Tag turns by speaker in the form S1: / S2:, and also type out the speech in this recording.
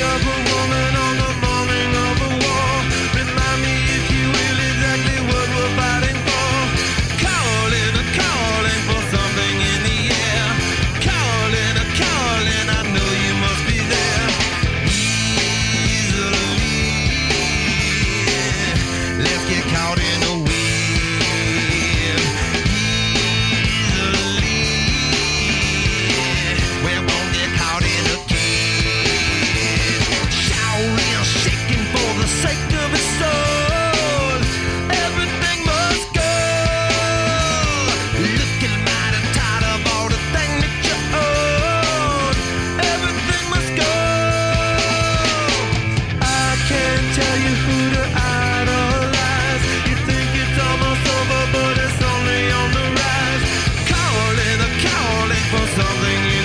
S1: of a woman. something